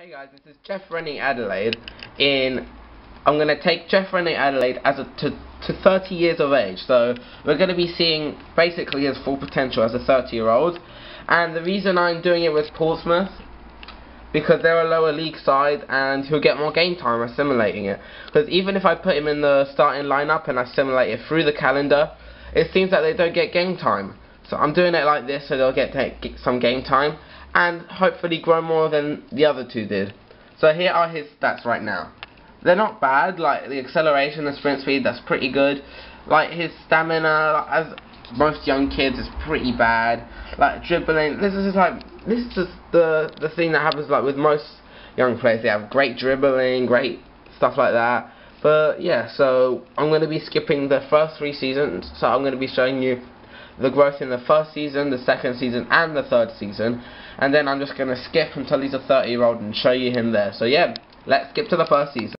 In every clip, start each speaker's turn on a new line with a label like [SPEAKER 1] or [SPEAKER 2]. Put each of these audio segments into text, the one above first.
[SPEAKER 1] Hey guys, this is Jeff Reine-Adelaide in I'm going to take Jeff Reine-Adelaide as a, to, to 30 years of age. So we're going to be seeing basically his full potential as a 30 year old. And the reason I'm doing it with Portsmouth because they're a lower league side and he'll get more game time assimilating it. Because even if I put him in the starting lineup and I simulate it through the calendar, it seems that they don't get game time. So I'm doing it like this so they'll get, get some game time and hopefully grow more than the other two did. So here are his stats right now. They're not bad, like the acceleration, the sprint speed, that's pretty good. Like his stamina, as most young kids, is pretty bad. Like dribbling, this is just like this is just the the thing that happens like with most young players. They have great dribbling, great stuff like that. But yeah, so I'm going to be skipping the first three seasons. So I'm going to be showing you the growth in the first season, the second season, and the third season and then I'm just going to skip until he's a 30 year old and show you him there. So yeah, let's skip to the first season.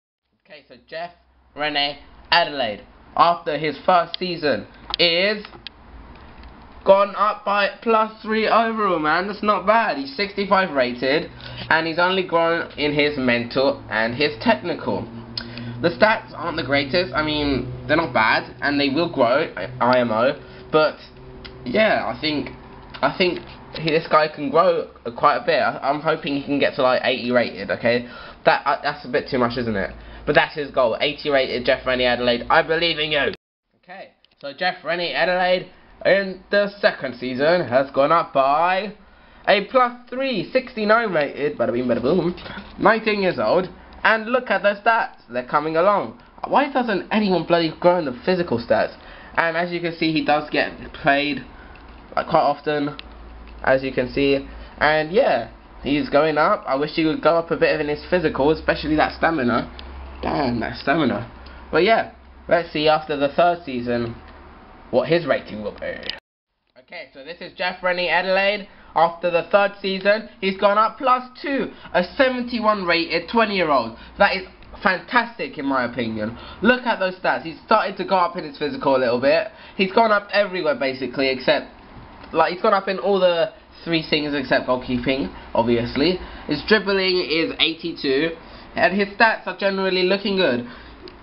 [SPEAKER 1] Okay, so Jeff Rennie Adelaide, after his first season, is gone up by plus 3 overall, man. That's not bad. He's 65 rated, and he's only grown in his mental and his technical. The stats aren't the greatest. I mean, they're not bad, and they will grow, IMO, but yeah, I think I think he, this guy can grow quite a bit. I'm hoping he can get to like 80 rated. Okay, that uh, that's a bit too much, isn't it? But that's his goal. 80 rated Jeff Reine-Adelaide. I believe in you. Okay, so Jeff Reine-Adelaide in the second season has gone up by a plus 3, 69 rated, bada bing bada boom, 19 years old, and look at the stats, they're coming along. Why doesn't anyone bloody grow in the physical stats? And as you can see, he does get played like, quite often, as you can see. And yeah, he's going up. I wish he would go up a bit in his physical, especially that stamina. Damn, that stamina. But yeah, let's see after the third season what his rating will be. Okay, so this is Jeff Reine-Adelaide. After the third season, he's gone up plus two, a 71 rated 20 year old. That is fantastic in my opinion. Look at those stats. He's started to go up in his physical a little bit. He's gone up everywhere basically except like he's gone up in all the three things except goalkeeping, obviously. His dribbling is 82, and his stats are generally looking good.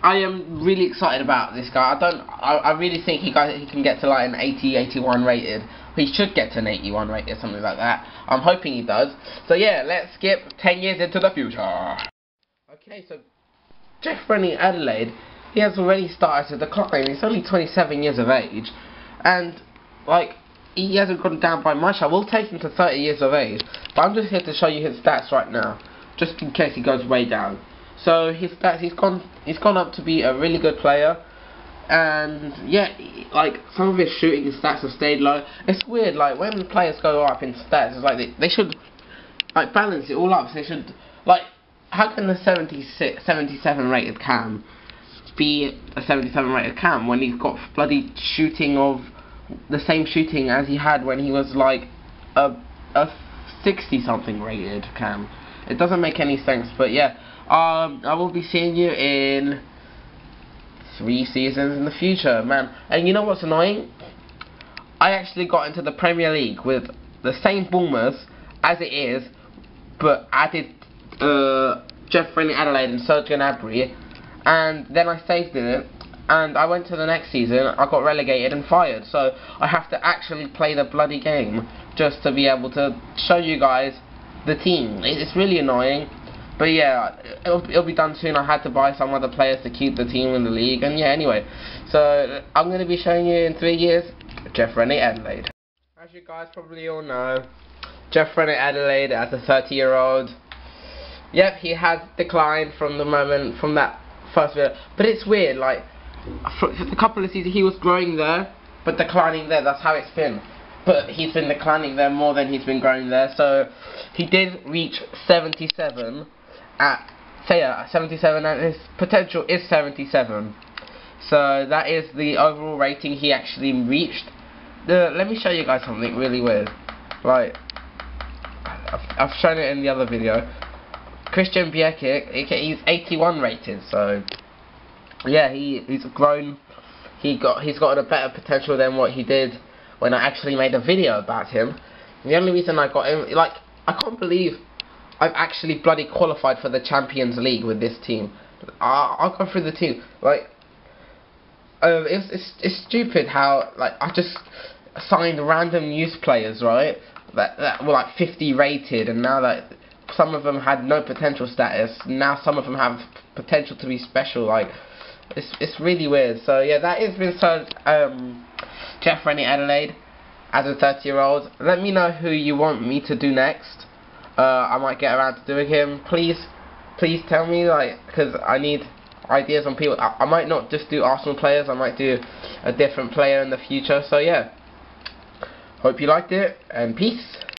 [SPEAKER 1] I am really excited about this guy. I don't. I, I really think he got, he can get to like an 80, 81 rated. He should get to an 81 rated, something like that. I'm hoping he does. So yeah, let's skip 10 years into the future. Okay, so Jeff Reine-Adelaide, he has already started to decline. He's only 27 years of age, and like he hasn't gone down by much. I will take him to 30 years of age, but I'm just here to show you his stats right now, just in case he goes way down. So his stats, he's gone, he's gone up to be a really good player, and yeah, like some of his shooting stats have stayed low. It's weird, like when players go up in stats, it's like they, they should like balance it all up. So they should like how can the 76, 77 rated cam be a 77 rated cam when he's got bloody shooting of the same shooting as he had when he was like a a 60 something rated cam. It doesn't make any sense, but yeah. Um, I will be seeing you in three seasons in the future, man. And you know what's annoying? I actually got into the Premier League with the same Bournemouth as it is, but added uh, Jeff Reine-Adelaide and Serge Gnabry, and then I saved it and I went to the next season, I got relegated and fired, so I have to actually play the bloody game just to be able to show you guys the team. It's really annoying, but yeah, it'll, it'll be done soon. I had to buy some other players to keep the team in the league, and yeah, anyway, so I'm going to be showing you in three years, Jeff Reine-Adelaide. As you guys probably all know, Jeff Reine-Adelaide as a 30 year old, yep, he has declined from the moment, from that first video, but it's weird, like, a couple of seasons he was growing there, but declining there. That's how it's been. But he's been declining there more than he's been growing there. So he did reach 77 at say uh, 77, and his potential is 77. So that is the overall rating he actually reached. The, let me show you guys something really weird. Like I've, I've shown it in the other video. Krystian Bielik, he's 81 rated, so yeah, he he's grown. He got he's got a better potential than what he did when I actually made a video about him. The only reason I got him, like, I can't believe I've actually bloody qualified for the Champions League with this team. I'll, I'll go through the team. Like, um, it's, it's it's stupid how like I just signed random youth players, right? That that were like 50 rated, and now that some of them had no potential status, now some of them have potential to be special. Like, it's it's really weird. So yeah, that is been so um, Jeff Reine-Adelaide as a 30 year old. Let me know who you want me to do next. Uh, I might get around to doing him. Please, please tell me like because I need ideas on people. I, I might not just do Arsenal players. I might do a different player in the future. So yeah. Hope you liked it, and peace.